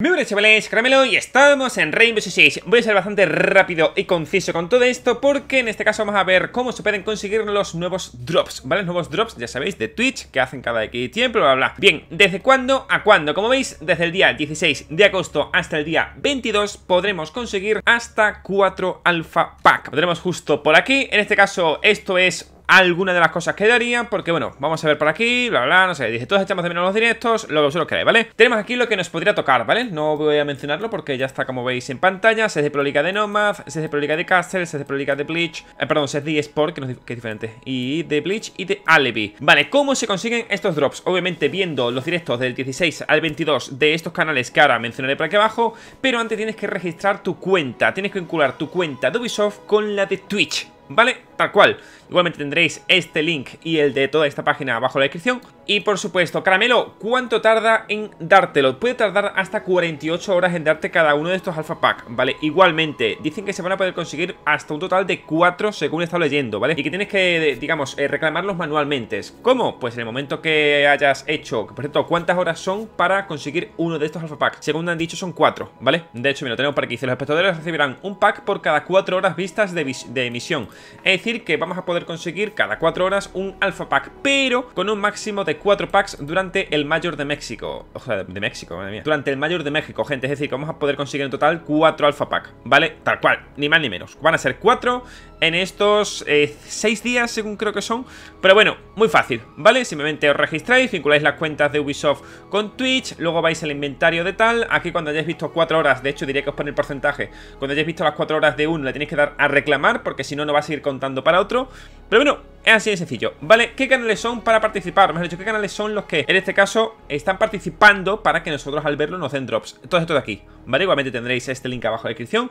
Muy buenas chavales, Caramelo y estamos en Rainbow Six Voy a ser bastante rápido y conciso con todo esto Porque en este caso vamos a ver cómo se pueden conseguir los nuevos drops ¿Vale? Los nuevos drops, ya sabéis, de Twitch Que hacen cada X tiempo, bla bla Bien, ¿desde cuándo a cuándo? Como veis, desde el día 16 de agosto hasta el día 22 Podremos conseguir hasta 4 Alpha Pack Podremos justo por aquí En este caso esto es alguna de las cosas que daría Porque bueno, vamos a ver por aquí, bla bla, no sé Dice, todos echamos de menos los directos, lo que vosotros queráis, ¿vale? Tenemos aquí lo que nos podría tocar, ¿vale? No voy a mencionarlo porque ya está como veis en pantalla Se de Proliga de Nomad, se de Proliga de Castle, se de Proliga de Bleach eh, Perdón, se de Sport, que, no que es diferente Y de Bleach y de Alibi Vale, ¿cómo se consiguen estos drops? Obviamente viendo los directos del 16 al 22 de estos canales que ahora mencionaré por aquí abajo Pero antes tienes que registrar tu cuenta Tienes que vincular tu cuenta de Ubisoft con la de Twitch ¿Vale? Tal cual. Igualmente tendréis este link y el de toda esta página abajo en la descripción. Y por supuesto, Caramelo, ¿cuánto tarda en dártelo? Puede tardar hasta 48 horas en darte cada uno de estos Alpha Pack, ¿vale? Igualmente, dicen que se van a poder conseguir hasta un total de 4 según he estado leyendo, ¿vale? Y que tienes que, digamos, eh, reclamarlos manualmente. ¿Cómo? Pues en el momento que hayas hecho, por cierto, ¿cuántas horas son para conseguir uno de estos Alpha Pack? Según han dicho son 4, ¿vale? De hecho, mira, lo tenemos por aquí. Los espectadores recibirán un pack por cada 4 horas vistas de, de emisión. Es decir, que vamos a poder conseguir cada 4 horas un Alpha Pack, pero con un máximo de 4 packs durante el Mayor de México. O sea, de México, madre mía. Durante el Mayor de México, gente. Es decir, que vamos a poder conseguir en total 4 Alpha Pack, ¿vale? Tal cual, ni más ni menos. Van a ser 4 en estos 6 eh, días, según creo que son. Pero bueno, muy fácil, ¿vale? Simplemente os registráis, vinculáis las cuentas de Ubisoft con Twitch, luego vais al inventario de tal. Aquí cuando hayáis visto 4 horas, de hecho diría que os pone el porcentaje. Cuando hayáis visto las 4 horas de uno, le tenéis que dar a reclamar, porque si no, no va a seguir contando para otro. Pero bueno, es así de sencillo, ¿vale? ¿Qué canales son para participar? Mejor dicho, ¿qué canales son los que en este caso están participando para que nosotros al verlo nos den drops? Todo esto de aquí, ¿vale? Igualmente tendréis este link abajo en la descripción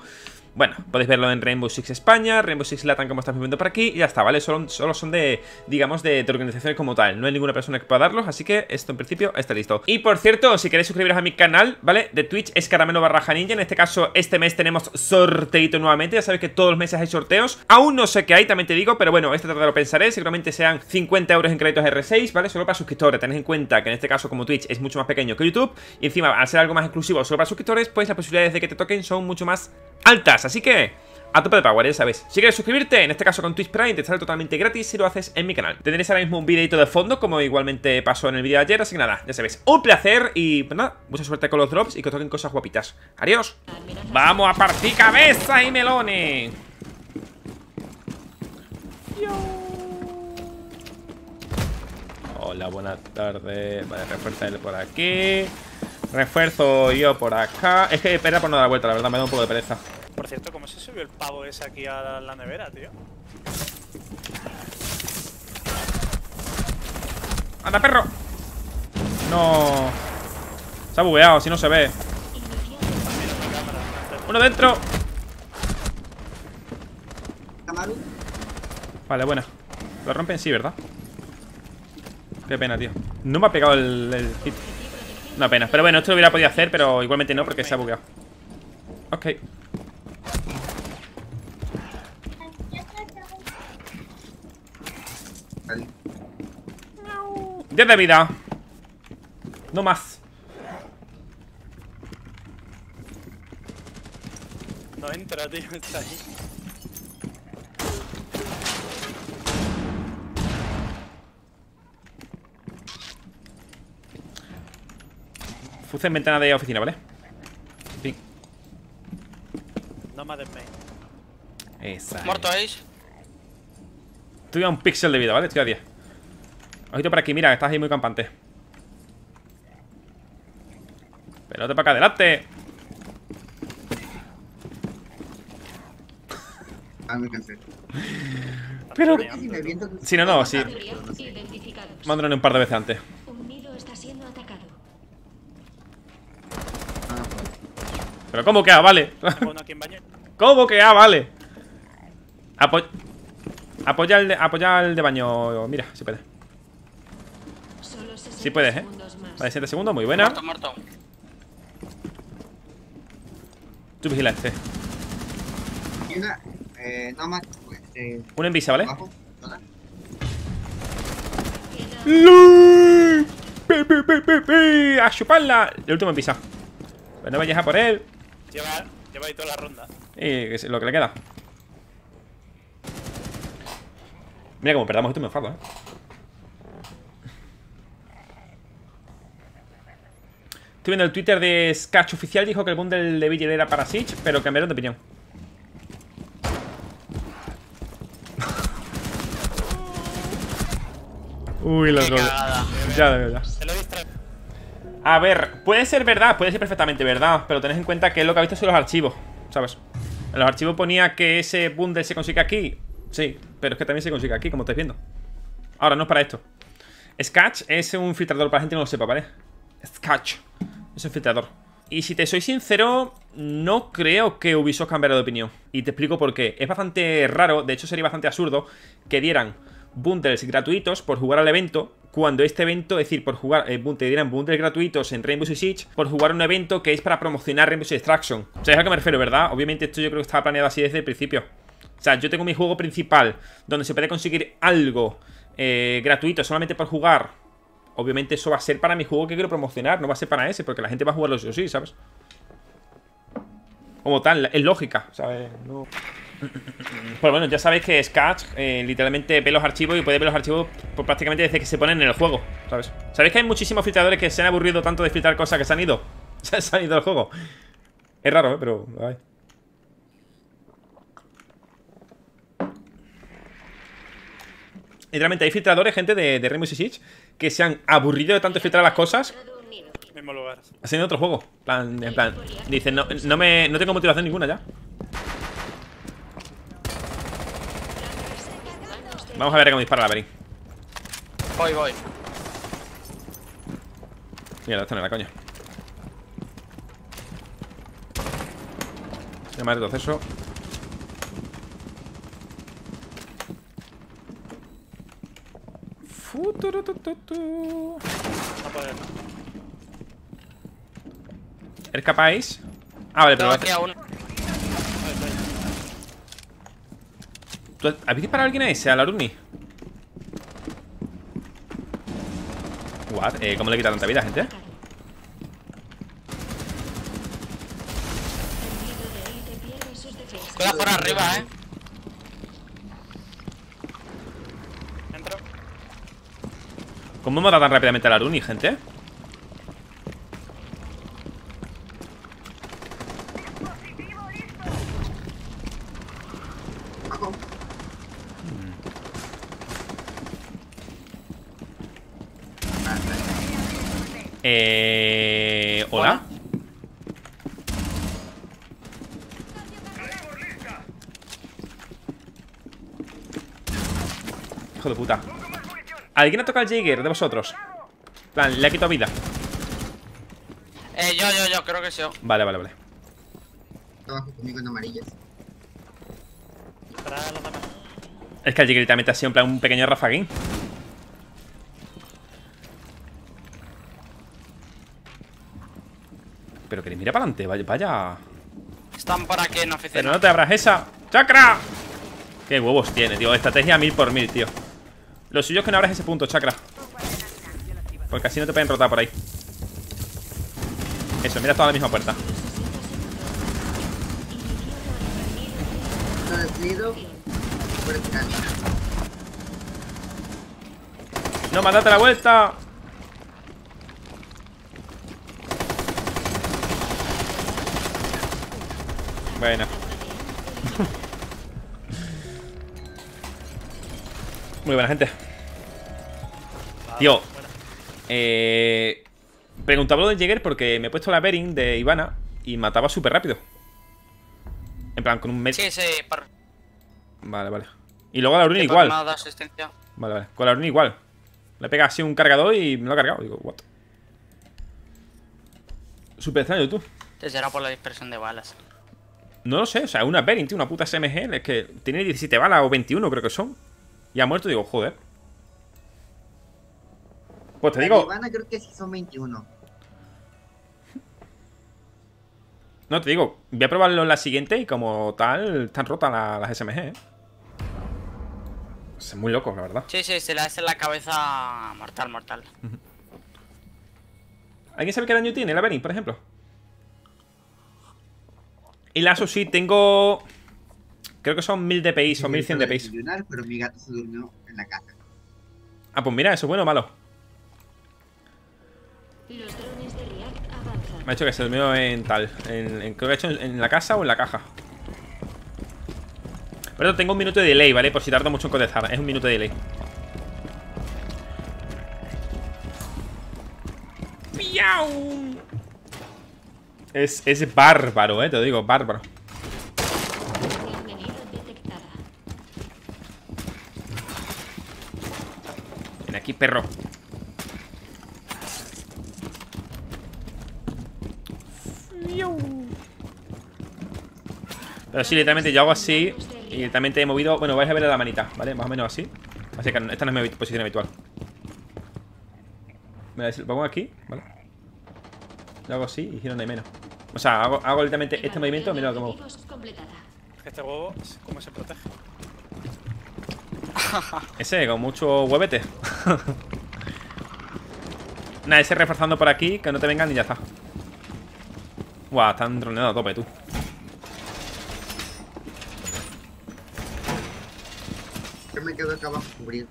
bueno, podéis verlo en Rainbow Six España, Rainbow Six Latam como estamos viendo por aquí Y ya está, ¿vale? Solo, solo son de, digamos, de, organizaciones como tal No hay ninguna persona que pueda darlos, así que esto en principio está listo Y por cierto, si queréis suscribiros a mi canal, ¿vale? De Twitch es caramelo barra ninja En este caso, este mes tenemos sorteito nuevamente Ya sabéis que todos los meses hay sorteos Aún no sé qué hay, también te digo, pero bueno, este tarde lo pensaré Seguramente sean 50 euros en créditos R6, ¿vale? Solo para suscriptores, tenéis en cuenta que en este caso como Twitch es mucho más pequeño que YouTube Y encima, al ser algo más exclusivo solo para suscriptores Pues las posibilidades de que te toquen son mucho más altas Así que a tope de power, ya sabes. Si quieres suscribirte, en este caso con Twitch Prime, te sale totalmente gratis si lo haces en mi canal. Tendréis ahora mismo un videito de fondo, como igualmente pasó en el vídeo de ayer, así que nada, ya sabéis. Un placer y pues nada, mucha suerte con los drops y que toquen cosas guapitas. Adiós. Vamos a partir cabeza y melones. Hola, buenas tardes. Vale, refuerza él por aquí. Refuerzo yo por acá. Es que espera por no dar vuelta, la verdad, me da un poco de pereza. Por cierto, ¿cómo se subió el pavo ese aquí a la nevera, tío? ¡Anda, perro! No. Se ha bugueado, si no se ve. Uno dentro. Vale, buena. Lo rompen sí, ¿verdad? Qué pena, tío. No me ha pegado el, el hit. Una pena. Pero bueno, esto lo hubiera podido hacer, pero igualmente no, porque se ha bugueado. Ok. 10 de vida. No más. No entra, tío, está ahí. Fuce en ventana de oficina, ¿vale? No más de main. Esa. Muerto Ace. Estoy a un pixel de vida, ¿vale? Estoy a 10. Ojito por aquí, mira, estás ahí muy campante. Pelote para acá, adelante. Ah, me cansé. Pero. Si Sí, no, no, sí. Mándalo un par de veces antes. Ah, Pero ¿cómo que A? Vale. En baño. ¿Cómo que A? Vale. Apo apoya, el de, apoya el de baño. Mira, si puede. Solo 60 Sí puedes, ¿eh? Vale, 7 segundos, muy buena. Muerto, muerto. Tú vigila este. y una, eh, no más, eh, Un envisa, ¿vale? abajo, ¿verdad? ¡Lu! ¡Pi, pi, pi, pi, pi! ¡A chuparla! El último envisa. Pues no vayas a por él. Lleva, lleva ahí toda la ronda. Y lo que le queda. Mira, como perdamos esto me enfado, ¿eh? Estoy viendo el Twitter de Sketch oficial. Dijo que el bundle de Vigil era para Siege, pero cambiaron de opinión. Uy, los Qué goles. Ya, ya, ya. Se lo distrae. A ver, puede ser verdad, puede ser perfectamente verdad, pero tenés en cuenta que lo que ha visto son los archivos, ¿sabes? En los archivos ponía que ese bundle se consigue aquí. Sí, pero es que también se consigue aquí, como estáis viendo. Ahora, no es para esto. Sketch es un filtrador, para la gente que no lo sepa, ¿vale? Sketch es un filtrador. Y si te soy sincero, no creo que Ubisoft cambiara de opinión. Y te explico por qué. Es bastante raro, de hecho sería bastante absurdo, que dieran bundles gratuitos por jugar al evento cuando este evento, es decir, por jugar, eh, te dieran bundles gratuitos en Rainbow Six Siege por jugar un evento que es para promocionar Rainbow Six Extraction. O sea, es a lo que me refiero, ¿verdad? Obviamente esto yo creo que estaba planeado así desde el principio. O sea, yo tengo mi juego principal donde se puede conseguir algo eh, gratuito solamente por jugar. Obviamente eso va a ser para mi juego que quiero promocionar, no va a ser para ese, porque la gente va a jugarlo sí o sí, ¿sabes? Como tal, es lógica, ¿sabes? No... Pues bueno, ya sabéis que Sketch eh, literalmente ve los archivos y puede ver los archivos pues, prácticamente desde que se ponen en el juego, ¿sabes? ¿Sabéis que hay muchísimos filtradores que se han aburrido tanto de filtrar cosas que se han ido? Se han ido del juego. Es raro, ¿eh? Pero... ay. Literalmente hay filtradores, gente de, de Rainbow Six Siege, que se han aburrido de tanto filtrar las cosas. Mismo lugar. haciendo otro juego. Plan, en plan, dicen, no, no, me, no tengo motivación ninguna ya. Vamos a ver cómo dispara la Beri. Voy, voy. Mierda, esta no era coña. Llamar el retroceso. Futurutututu. No puede. ¿Eres capaz? Ah, vale, pero... Aquí a uno. ¿Tú ¿Habéis disparado a alguien a ese? ¿A la Runi? What? Eh, ¿Cómo le quita tanta vida, gente? Cuidado por arriba, eh. ¿Cómo mata tan rápidamente a la Runi, gente? Está. Eh... ¿Hola? Hijo de puta ¿Alguien ha tocado el Jaeger de vosotros? En plan, le ha quitado vida Eh, yo, yo, yo, creo que sí. Vale, vale, vale Está abajo conmigo en amarillas. Para. Es que el Jaeger literalmente ha sido en plan un pequeño rafaguín Pero que mira para adelante, vaya, vaya Están por aquí en Pero oficina. no te abras esa ¡Chakra! Qué huevos tiene, tío Estrategia mil por mil, tío Lo suyo es que no abras ese punto, chakra. Porque así no te pueden rotar por ahí. Eso, mira toda la misma puerta. No deslido por el camino. ¡No, mandate la vuelta! Bueno. Muy buena gente Tío Eh... Preguntaba lo del Jäger porque me he puesto la Bering de Ivana Y mataba súper rápido En plan, con un med... Sí, sí, por... Vale, vale Y luego a la por igual asistencia. Vale, vale. Con la Bruni igual. Le pega así un cargador y me lo ha cargado. Digo, what? Súper extraño, tú. Te será por la dispersión de balas. No lo sé, o sea, una Bering, tío, una puta SMG. Es que tiene 17 balas o 21, creo que son. Y ha muerto, digo, joder. Pues te La digo, creo que sí son 21. no te digo, voy a probarlo en la siguiente y como tal, están rotas la- las SMG, eh. Es muy loco, la verdad. Sí, sí, se le hace en la cabeza mortal, mortal. ¿Alguien sabe qué daño tiene la Bering, por ejemplo? Y la Asus sí, tengo... Creo que son 1000 DPI o 1100 Acabo de DPI. Pero mi gato se durmió en la casa. Ah, pues mira, eso es bueno o malo. Me ha dicho que se durmió en tal. En, creo que ha hecho en, la casa o en la caja. Pero tengo un minuto de delay, ¿vale? Por si tarda mucho en contestar. Es un minuto de delay. ¡Piau! Es, es bárbaro, eh, te lo digo, bárbaro. Ven aquí, perro. Pero sí, literalmente yo hago así y literalmente he movido... Bueno, vais a ver la manita, ¿vale? Más o menos así. Así que esta no es mi posición habitual. Mira, pongo aquí, ¿vale? Lo hago así y giro no hay menos. O sea, hago, hago literalmente este movimiento, mira lo que muevo. Este huevo, ¿cómo se protege? Ese, con mucho huevete. Nada, ese reforzando por aquí, que no te vengan y ya está. Guau, están droneando a tope, tú. Me quedo acá abajo cubriendo.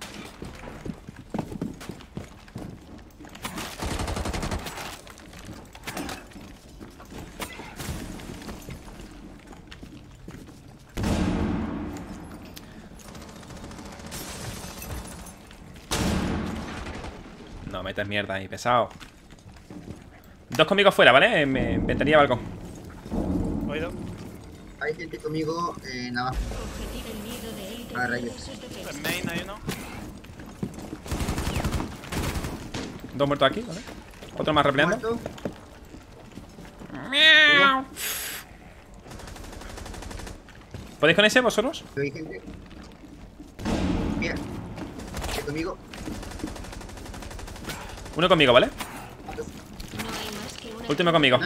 No metas mierda ahí, pesado. Dos conmigo fuera, ¿vale? En, en ventanilla balcón. Oído. Hay gente conmigo en abajo. De élite Ah, rayos. En main hay uno. Dos muertos aquí, ¿vale? Otro más repleando. Muerto. ¿Podéis con ese vosotros? Hay gente. Mira. Gente conmigo. Uno conmigo, ¿vale? No hay más que una Último conmigo.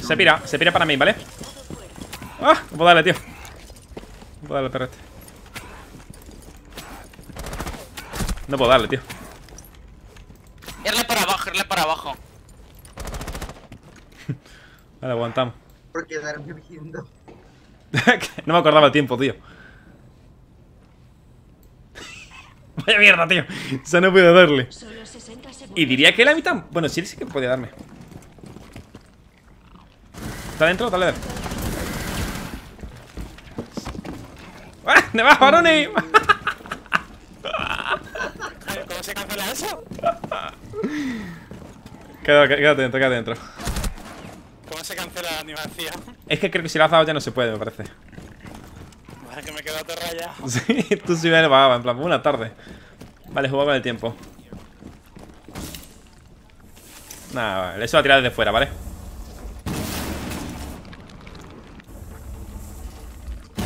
Se pira, se pira para mí, ¿vale? ¡Ah! No puedo darle, tío. No puedo darle, perro este. No puedo darle, tío. Irle para abajo, irle para abajo. Vale, aguantamos. Por quedarme viendo. no me acordaba el tiempo, tío. Vaya mierda, tío. O sea, no puedo darle. Solo 60 segundos. Y diría que la mitad. Bueno, sí, sí que podía darme. ¿Está dentro? Dale, dale. ¡Ah! ¡De más, varones! Ay, ¿Cómo se cancela eso? quédate, quédate dentro, quédate dentro. ¿Cómo se cancela la animación? Es que creo que si lo has dado ya no se puede, me parece. Vale, que me quedo todo rayado. Sí, tú sí va, va, en plan, buena tarde. Vale, juego con el tiempo. Nada, vale, eso va a tirar desde fuera, ¿vale? ¿Ha entrado? ¿Qué te venden este, eh?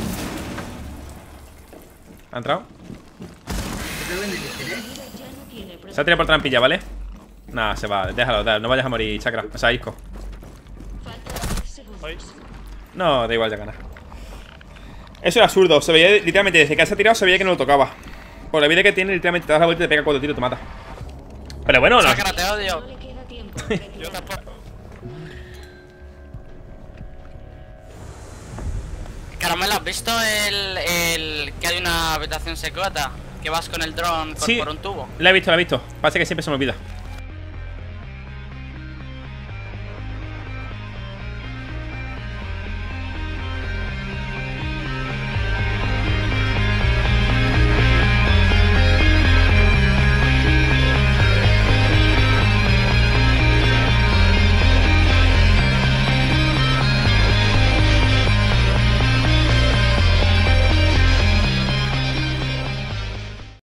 Ya no tiene Se ha tirado por trampilla, ¿vale? Nada, se va, déjalo, déjalo, no vayas a morir, chakra. O sea, Isco. Faltan 10 segundos. Hoy. No, da igual, ya gana. Eso era absurdo, se veía literalmente desde que se ha tirado se veía que no lo tocaba. Por la vida que tiene, literalmente te das la vuelta y te pega cuatro tiros y te mata. Pero bueno, no. Sácate, te odio. Yo tampoco. Caramelo, ¿has visto el, el que hay una habitación secreta? Que vas con el dron por, Sí. por un tubo. La he visto, la he visto. Pasa que siempre se me olvida.